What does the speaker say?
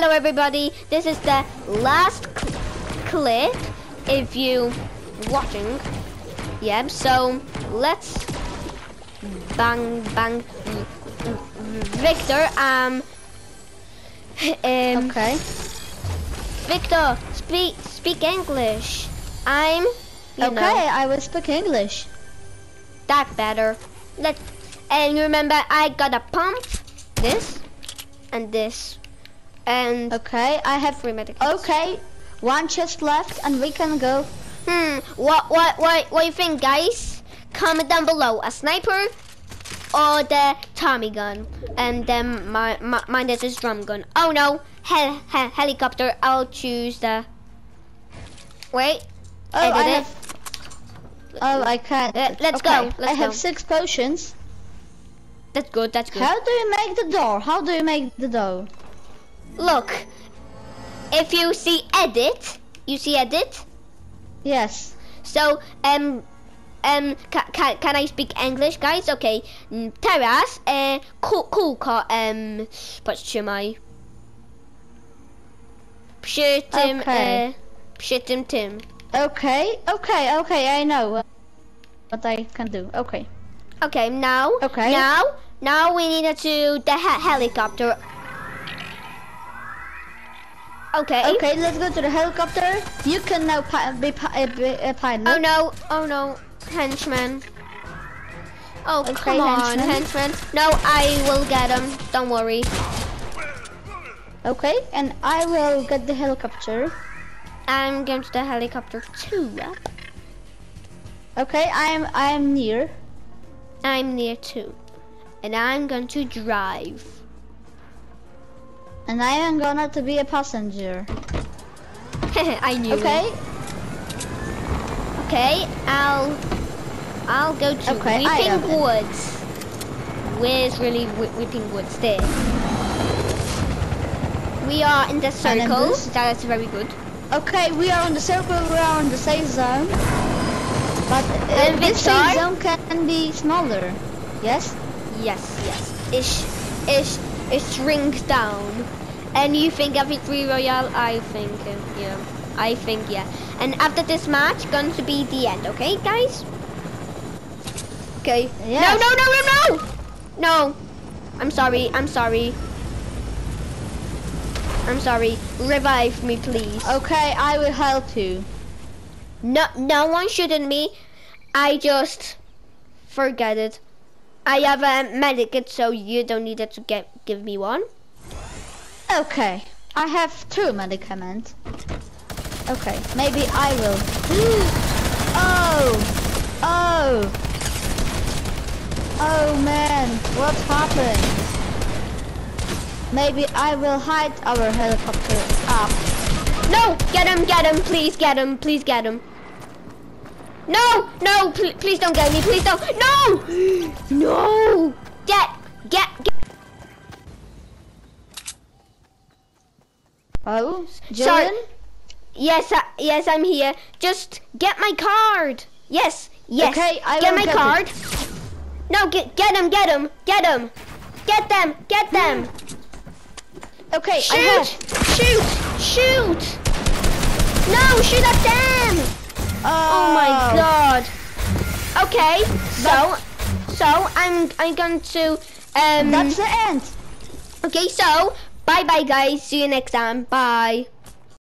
hello everybody. This is the last cl clip. If you watching, yeah. So let's bang bang. Wiktor, um, um, Okay. Wiktor, speak speak English. I'm, okay, know, I will speak English. that better. Let and remember, I got a pump, this, and this, and Okay, I have. three medicines. Okay, one chest left, and we can go. Hmm. What what what what you think, guys? Comment down below. A sniper or the Tommy gun, and then my, my mine is a drum gun. Oh no, hel hel helicopter. I'll choose the. Wait. Oh, Edit I it. have. Oh, I can't. Uh, let's okay. go, let's I have go. six potions. That's good. That's good. How do you make the door? How do you make the door? Look. If you see edit, you see edit. Yes. So um. Um, can, can, can I speak English, guys? Okay, teraz e, ku, kółko um, podtrzymaj. Przy tym, Okej. e, przy tym tym. Okay, okay, okay. I know what I can do. Okay. Okay, now, Okay. now, now we need to do the he helicopter. Okay. Okay, let's go to the helicopter. You can now pi be, pi uh, be a pilot. Oh no, oh no, henchman. Oh, Okay, come on, henchman. henchman. No, I will get him. Don't worry. Okay, and I will get the helicopter. I'm going to the helicopter too. Okay, I'm I'm near. I'm near too. And I'm going to drive. And I am gonna to be a passenger. I knew. Okay? it. Okay, I'll I'll go to Okay, Weeping. Woods. Where's really Weeping Woods? There. We are in the circle. That's very good. Okay, we are on the circle, we are on the safe zone. But uh, this safe zone can be smaller. Yes? Yes, yes. Ish, ish, it shrinks down. And you think of three Royale? I think, uh, yeah. I think, yeah. And after this match, going to be the end, okay, guys? Okay. Yes. No, no, no, no, no! No. I'm sorry, I'm sorry. I'm sorry. Revive me, please. Okay, I will help you. No, no one shooting me. I just forget it. I have a medikit, so you don't need it to get give me one. Okay, I have two medicaments. Okay, maybe I will. oh! Oh! Oh man, what happened? Maybe I will hide our helicopter up. No, get him, get him, please get him, please get him. No, no, pl- please don't get me, please don't. No, no, get, get, get. Oh. Julian? Yes, I, yes, I'm here. Just get my card. Yes, yes. Okay, I get my get card. No, get, get him, get him, get him, get them, get them. Okay, I Shoot! Shoot! Shoot! No, shoot at them! Oh my god. Okay, so so I'm I'm going to um That's the end. okay, so bye bye guys. See you next time. Bye.